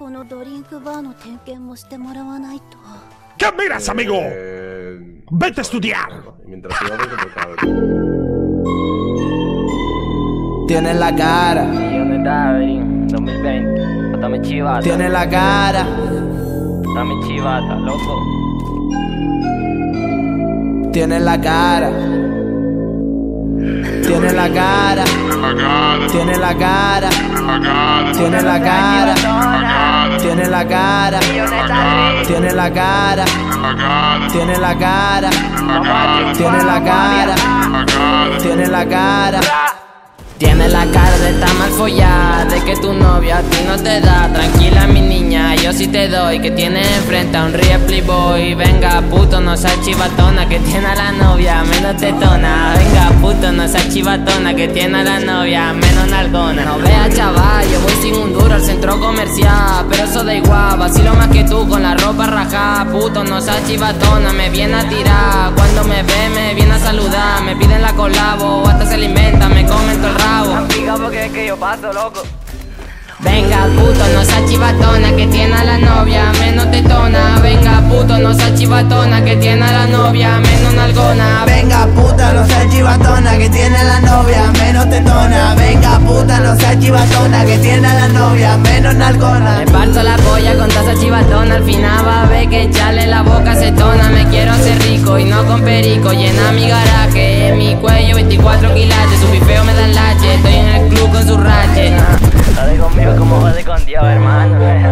このドリンクバーの点検もしてもらわないと ¿Qué miras, amigo? Eh, Vete a estudiar. Mientras siga de complicado. Tiene la cara, ¿Y dónde está, Everin? 2020. Dame chivata. tiene la cara, Dame chivata, loco. tiene la cara. Tiene la cara, tiene la cara, tiene la cara, tiene la cara, tiene la cara, tiene la cara, tiene la cara, tiene la cara. Tiene la cara de estar mal follada, de que tu novia a ti no te da. Sí te doy. Que tiene enfrente a un Ripley Boy. Venga, puto, no seas chivatona, que tiene a la novia menos tetona. Venga, puto, no seas chivatona, que tiene a la novia menos nalgona. No veas, chaval, yo voy sin un duro al centro comercial. Pero eso da igual, vacilo más que tú con la ropa rajada. Puto, no seas chivatona, me viene a tirar. Cuando me ve, me viene a saludar. Me piden la colabo, hasta se alimenta, me comen todo el rabo. porque es que yo paso, loco. Venga, puto, no seas chivatona que tiene a la novia menos tetona. Venga, puto, no seas chivatona que tiene a la novia menos nalgona. Venga puta, no seas chivatona que tiene la novia menos tetona. Venga puta, no seas chivatona que tiene a la novia menos nalgona. Me parto la polla con esa chivatona. Al final va a ver que echarle la boca se tona. Me quiero hacer rico y no con perico. Llena mi garaje, en mi cuello 24 quilates. Su bifeo me da lache. Dios, hermano.